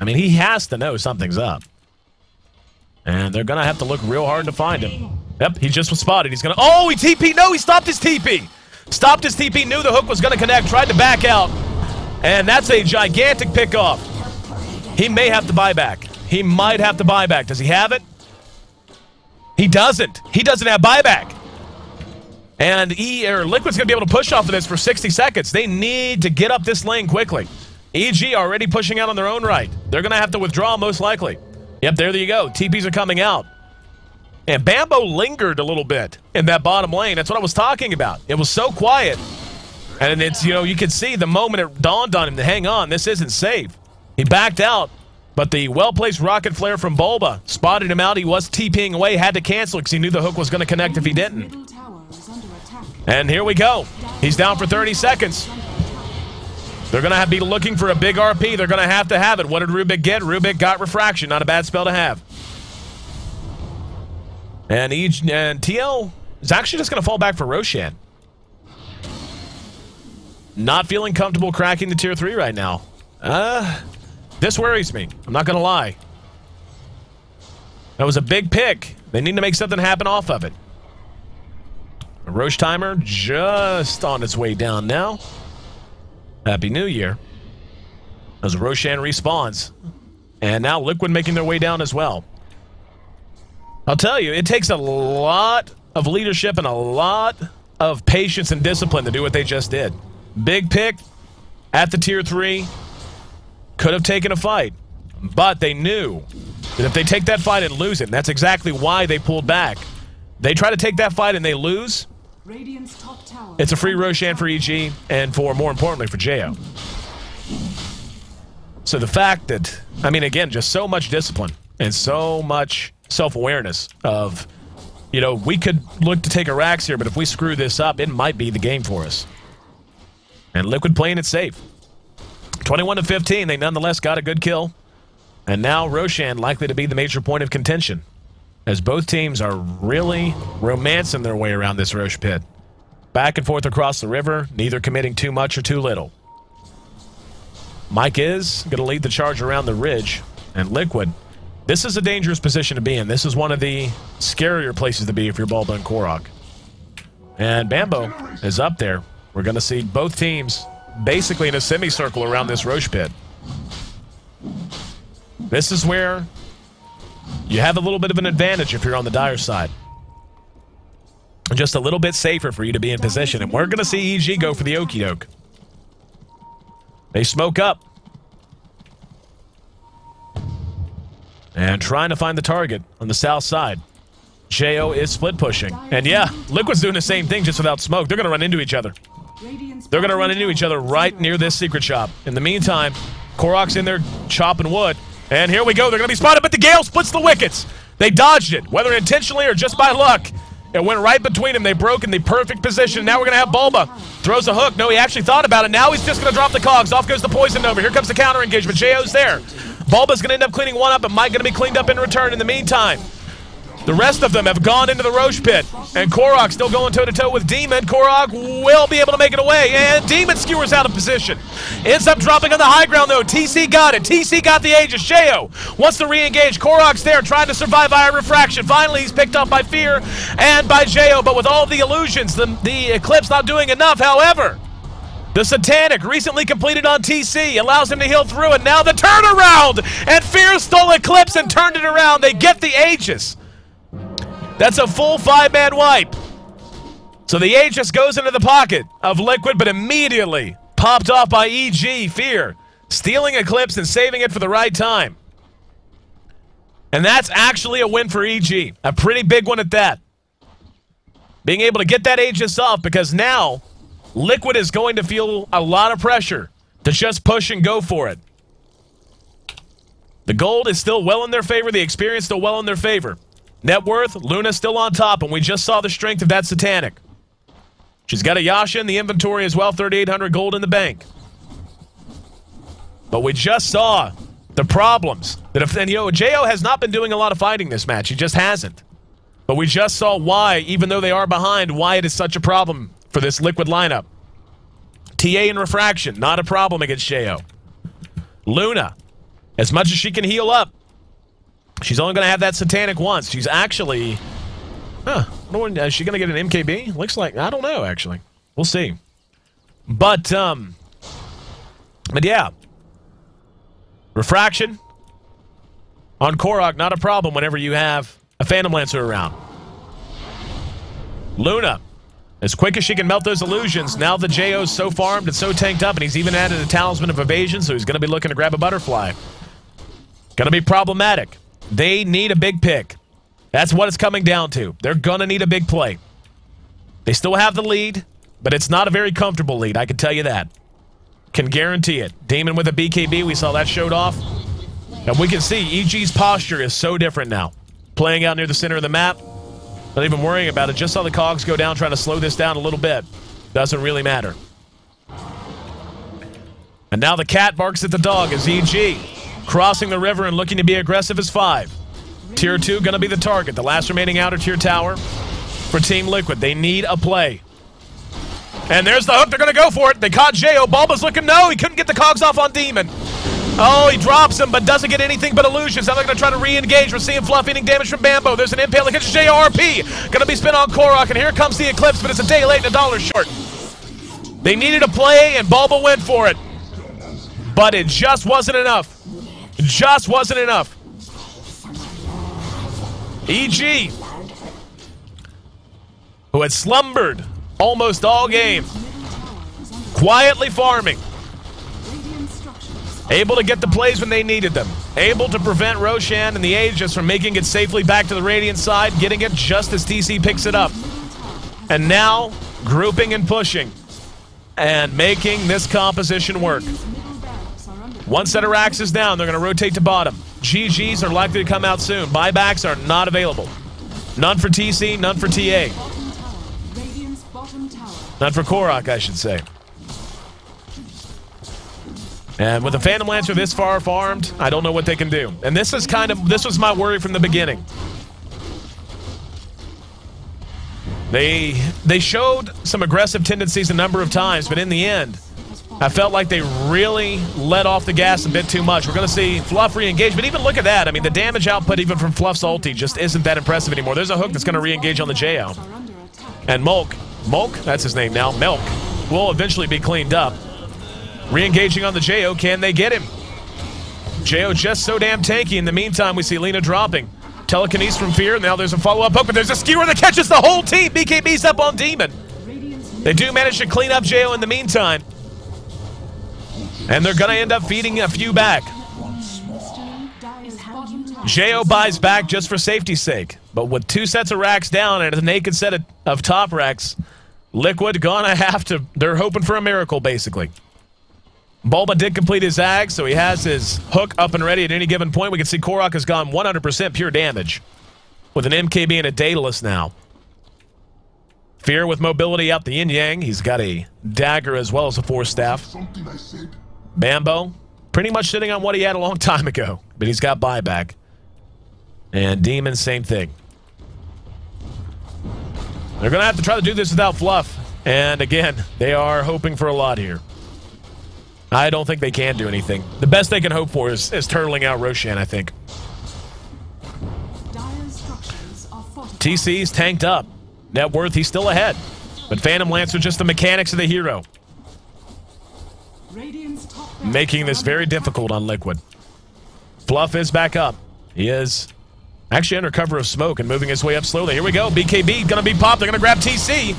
I mean, he has to know something's up. And they're going to have to look real hard to find him. Yep, he just was spotted. He's going to... Oh, he TP. No, he stopped his TP. Stopped his TP. Knew the hook was going to connect. Tried to back out. And that's a gigantic pickoff. He may have to buy back. He might have to buy back. Does he have it? He doesn't. He doesn't have buyback. And E or Liquid's going to be able to push off of this for 60 seconds. They need to get up this lane quickly. EG already pushing out on their own right. They're going to have to withdraw most likely. Yep, there you go. TPs are coming out. And Bambo lingered a little bit in that bottom lane. That's what I was talking about. It was so quiet. And it's, you know, you could see the moment it dawned on him to hang on, this isn't safe. He backed out, but the well-placed rocket flare from Bulba spotted him out. He was TPing away, had to cancel because he knew the hook was going to connect if he didn't. And here we go. He's down for 30 seconds. They're going to be looking for a big RP. They're going to have to have it. What did Rubik get? Rubik got Refraction. Not a bad spell to have. And, each, and TL is actually just going to fall back for Roshan. Not feeling comfortable cracking the tier 3 right now. Uh, this worries me. I'm not going to lie. That was a big pick. They need to make something happen off of it. Rosh timer just on its way down now. Happy New Year. As Roshan respawns. And now Liquid making their way down as well. I'll tell you, it takes a lot of leadership and a lot of patience and discipline to do what they just did. Big pick at the tier 3. Could have taken a fight. But they knew that if they take that fight and lose it, and that's exactly why they pulled back. They try to take that fight and they lose, it's a free Roshan for EG and for, more importantly, for Jo. So the fact that, I mean, again, just so much discipline and so much self-awareness of, you know, we could look to take a racks here, but if we screw this up, it might be the game for us. And Liquid playing it safe. 21 to 15, they nonetheless got a good kill. And now Roshan likely to be the major point of contention as both teams are really romancing their way around this Rosh pit. Back and forth across the river, neither committing too much or too little. Mike is going to lead the charge around the ridge, and Liquid. This is a dangerous position to be in. This is one of the scarier places to be if you're Bulba Korok. And Bambo is up there. We're going to see both teams basically in a semicircle around this Rosh pit. This is where you have a little bit of an advantage if you're on the dire side. Just a little bit safer for you to be in position. And we're going to see EG go for the okey doke. They smoke up. And trying to find the target on the south side. Jo is split pushing. And yeah, Liquid's doing the same thing just without smoke. They're going to run into each other. They're going to run into each other right near this secret shop. In the meantime, Korok's in there chopping wood. And here we go. They're going to be spotted, but the Gale splits the wickets. They dodged it, whether intentionally or just by luck. It went right between them. They broke in the perfect position. Now we're going to have Bulba. Throws a hook. No, he actually thought about it. Now he's just going to drop the cogs. Off goes the Poison Nova. Here comes the counter engagement. Jo's there. Bulba's going to end up cleaning one up, but Mike going to be cleaned up in return in the meantime. The rest of them have gone into the Rosh pit. And Korok still going toe-to-toe -to -toe with Demon. Korok will be able to make it away. And Demon skewers out of position. Ends up dropping on the high ground, though. TC got it. TC got the Aegis. Jo wants to re-engage. Korok's there trying to survive via refraction. Finally, he's picked up by Fear and by Jo. But with all the illusions, the, the Eclipse not doing enough. However, the Satanic recently completed on TC allows him to heal through and Now the turnaround! And Fear stole Eclipse and turned it around. They get the Aegis. That's a full five-man wipe. So the Aegis goes into the pocket of Liquid, but immediately popped off by EG, Fear, stealing Eclipse and saving it for the right time. And that's actually a win for EG. A pretty big one at that. Being able to get that Aegis off because now Liquid is going to feel a lot of pressure to just push and go for it. The gold is still well in their favor. The experience still well in their favor. Net worth, Luna still on top, and we just saw the strength of that Satanic. She's got a Yasha in the inventory as well, 3,800 gold in the bank. But we just saw the problems. That if, and, you know, Jo has not been doing a lot of fighting this match. He just hasn't. But we just saw why, even though they are behind, why it is such a problem for this Liquid lineup. TA and Refraction, not a problem against Jo. Luna as much as she can heal up. She's only going to have that satanic once. She's actually... Huh. Is she going to get an MKB? Looks like... I don't know, actually. We'll see. But, um... But yeah. Refraction. On Korok, not a problem whenever you have a Phantom Lancer around. Luna. As quick as she can melt those illusions, now the JO's so farmed and so tanked up, and he's even added a Talisman of Evasion, so he's going to be looking to grab a Butterfly. Going to be problematic. They need a big pick. That's what it's coming down to. They're going to need a big play. They still have the lead, but it's not a very comfortable lead, I can tell you that. Can guarantee it. Demon with a BKB, we saw that showed off. And we can see EG's posture is so different now. Playing out near the center of the map. Not even worrying about it. Just saw the cogs go down, trying to slow this down a little bit. Doesn't really matter. And now the cat barks at the dog as EG crossing the river and looking to be aggressive is five. Tier 2 going to be the target. The last remaining outer tier tower for Team Liquid. They need a play. And there's the hook. They're going to go for it. They caught Jo. Bulba's looking. No, he couldn't get the cogs off on Demon. Oh, he drops him, but doesn't get anything but illusions. Now they're going to try to re-engage. We're seeing Fluff eating damage from Bambo. There's an impale against JRP. Going to be spent on Korok, and here comes the Eclipse, but it's a day late and a dollar short. They needed a play, and Bulba went for it. But it just wasn't enough. Just wasn't enough. EG, who had slumbered almost all game, quietly farming, able to get the plays when they needed them, able to prevent Roshan and the Aegis from making it safely back to the Radiant side, getting it just as TC picks it up. And now, grouping and pushing, and making this composition work. One set of racks is down. They're going to rotate to bottom. GGs are likely to come out soon. Buybacks are not available. None for TC, none for TA. None for Korok, I should say. And with a Phantom Lancer this far farmed, I don't know what they can do. And this is kind of, this was my worry from the beginning. They, they showed some aggressive tendencies a number of times, but in the end, I felt like they really let off the gas a bit too much. We're going to see Fluff re-engage, but even look at that. I mean, the damage output even from Fluff's ulti just isn't that impressive anymore. There's a hook that's going to re-engage on the JO. And Mulk, Mulk, that's his name now, Milk, will eventually be cleaned up. Re-engaging on the JO, can they get him? JO just so damn tanky. In the meantime, we see Lina dropping. Telekinesis from Fear, now there's a follow-up hook, but there's a skewer that catches the whole team. BKB's up on Demon. They do manage to clean up JO in the meantime. And they're going to end up feeding a few back. Jo buys back just for safety's sake. But with two sets of racks down and a naked set of, of top racks, Liquid gonna have to... They're hoping for a miracle, basically. Bulba did complete his ag, so he has his hook up and ready at any given point. We can see Korok has gone 100% pure damage. With an MKB and a Daedalus now. Fear with mobility out the yin-yang. He's got a dagger as well as a force staff. Bambo, pretty much sitting on what he had a long time ago, but he's got buyback. And Demon, same thing. They're going to have to try to do this without Fluff. And again, they are hoping for a lot here. I don't think they can do anything. The best they can hope for is, is turtling out Roshan, I think. TC's tanked up. Net worth, he's still ahead. But Phantom Lance Lancer just the mechanics of the hero. Making this very difficult on Liquid. Fluff is back up. He is actually under cover of smoke and moving his way up slowly. Here we go. BKB gonna be popped. They're gonna grab TC.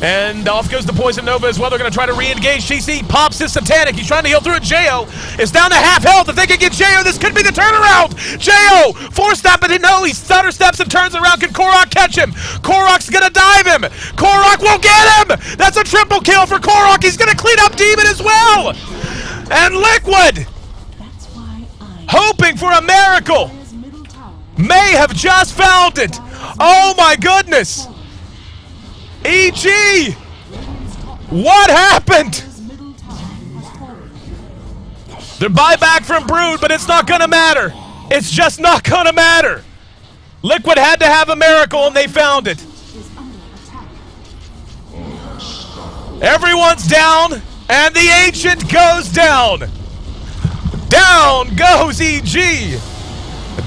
And off goes the Poison Nova as well. They're going to try to re-engage. TC pops his Satanic. He's trying to heal through it. Jo is down to half health. If they can get Jo, this could be the turnaround. Jo, four step, but he no, he stutter steps and turns around. Can Korok catch him? Korok's going to dive him. Korok will get him. That's a triple kill for Korok. He's going to clean up Demon as well. And Liquid, hoping for a miracle, may have just found it. Oh my goodness. EG! What happened? They're buyback from Brood, but it's not going to matter. It's just not going to matter. Liquid had to have a miracle, and they found it. Everyone's down, and the Ancient goes down. Down goes EG.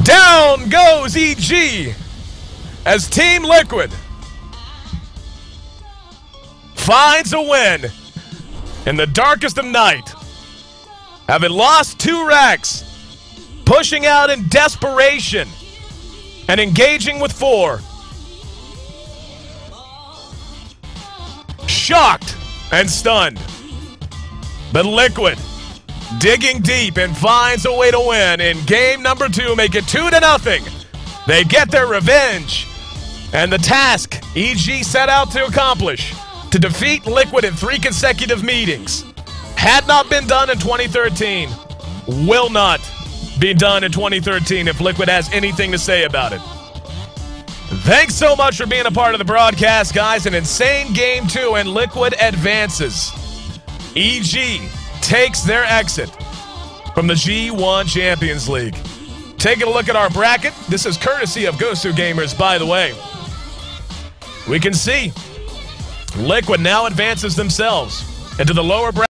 Down goes EG. As Team Liquid finds a win in the darkest of night. Having lost two racks, pushing out in desperation, and engaging with four. Shocked and stunned. But Liquid digging deep and finds a way to win in game number two, make it two to nothing. They get their revenge. And the task EG set out to accomplish to defeat Liquid in three consecutive meetings had not been done in 2013, will not be done in 2013 if Liquid has anything to say about it. Thanks so much for being a part of the broadcast, guys. An insane game two, and Liquid advances. EG takes their exit from the G1 Champions League. Taking a look at our bracket. This is courtesy of Gosu Gamers, by the way. We can see Liquid now advances themselves into the lower bracket.